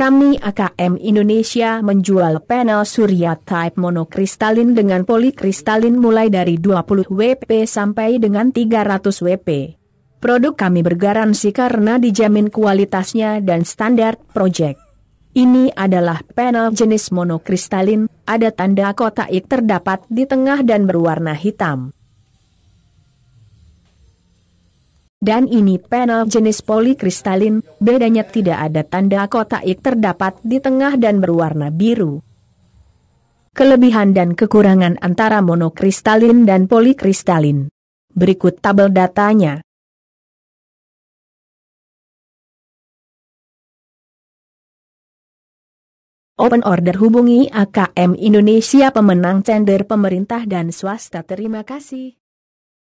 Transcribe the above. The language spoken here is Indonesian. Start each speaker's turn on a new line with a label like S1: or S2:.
S1: Kami AKM Indonesia menjual panel surya type monokristalin dengan polikristalin mulai dari 20 WP sampai dengan 300 WP. Produk kami bergaransi karena dijamin kualitasnya dan standar project. Ini adalah panel jenis monokristalin, ada tanda kotak terdapat di tengah dan berwarna hitam. Dan ini panel jenis polikristalin, bedanya tidak ada tanda kotak terdapat di tengah dan berwarna biru. Kelebihan dan kekurangan antara monokristalin dan polikristalin. Berikut tabel datanya. Open order hubungi AKM Indonesia pemenang tender pemerintah dan swasta. Terima kasih.